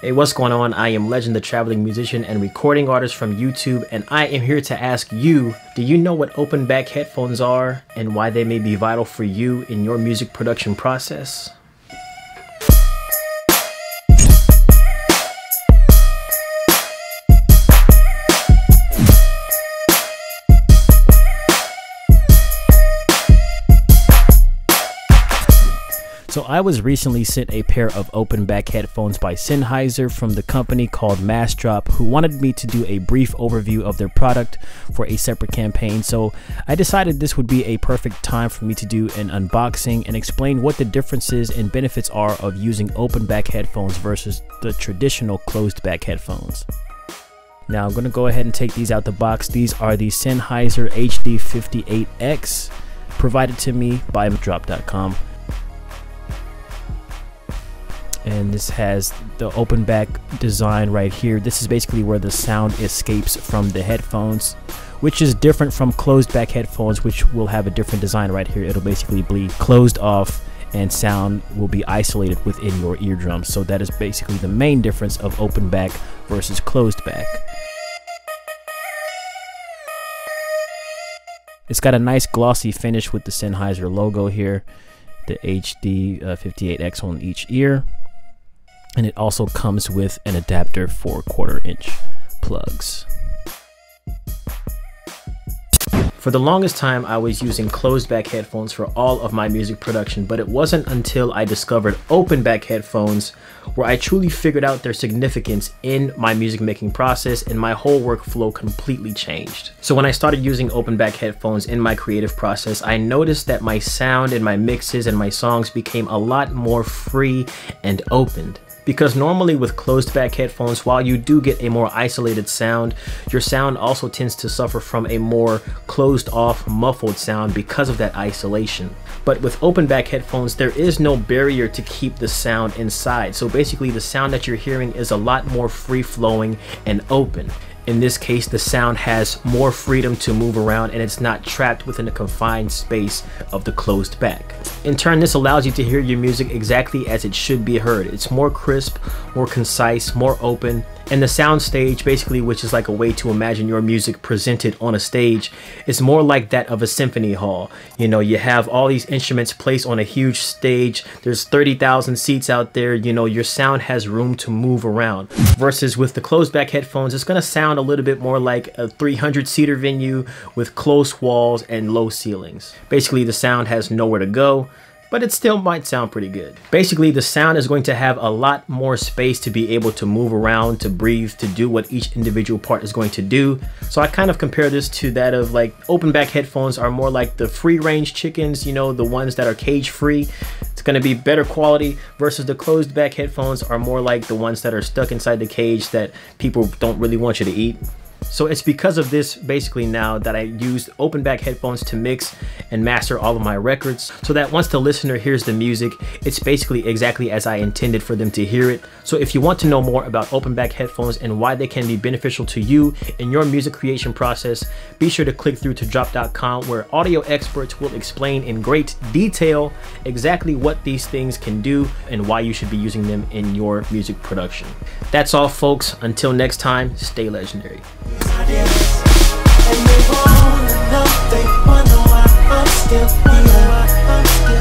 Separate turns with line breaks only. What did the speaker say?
Hey, what's going on? I am Legend, the traveling musician and recording artist from YouTube, and I am here to ask you do you know what open back headphones are and why they may be vital for you in your music production process? So I was recently sent a pair of open back headphones by Sennheiser from the company called Massdrop who wanted me to do a brief overview of their product for a separate campaign. So I decided this would be a perfect time for me to do an unboxing and explain what the differences and benefits are of using open back headphones versus the traditional closed back headphones. Now I'm going to go ahead and take these out the box. These are the Sennheiser HD58X provided to me by Drop.com and this has the open back design right here. This is basically where the sound escapes from the headphones which is different from closed back headphones which will have a different design right here. It'll basically be closed off and sound will be isolated within your eardrums. So that is basically the main difference of open back versus closed back. It's got a nice glossy finish with the Sennheiser logo here the HD uh, 58X on each ear and it also comes with an adapter for quarter inch plugs. For the longest time, I was using closed back headphones for all of my music production, but it wasn't until I discovered open back headphones where I truly figured out their significance in my music making process and my whole workflow completely changed. So when I started using open back headphones in my creative process, I noticed that my sound and my mixes and my songs became a lot more free and opened because normally with closed back headphones, while you do get a more isolated sound, your sound also tends to suffer from a more closed off, muffled sound because of that isolation. But with open back headphones, there is no barrier to keep the sound inside. So basically the sound that you're hearing is a lot more free flowing and open. In this case, the sound has more freedom to move around and it's not trapped within the confined space of the closed back. In turn, this allows you to hear your music exactly as it should be heard. It's more crisp, more concise, more open, and the sound stage, basically, which is like a way to imagine your music presented on a stage, is more like that of a symphony hall. You know, you have all these instruments placed on a huge stage. There's 30,000 seats out there. You know, your sound has room to move around. Versus with the closed back headphones, it's going to sound a little bit more like a 300 seater venue with close walls and low ceilings. Basically, the sound has nowhere to go but it still might sound pretty good. Basically, the sound is going to have a lot more space to be able to move around, to breathe, to do what each individual part is going to do. So I kind of compare this to that of like open back headphones are more like the free range chickens, you know, the ones that are cage free. It's going to be better quality versus the closed back headphones are more like the ones that are stuck inside the cage that people don't really want you to eat. So it's because of this basically now that I use open back headphones to mix and master all of my records so that once the listener hears the music, it's basically exactly as I intended for them to hear it. So if you want to know more about open back headphones and why they can be beneficial to you in your music creation process, be sure to click through to drop.com where audio experts will explain in great detail exactly what these things can do and why you should be using them in your music production. That's all folks. Until next time, stay legendary. And they wanna know, they wonder why I'm still here.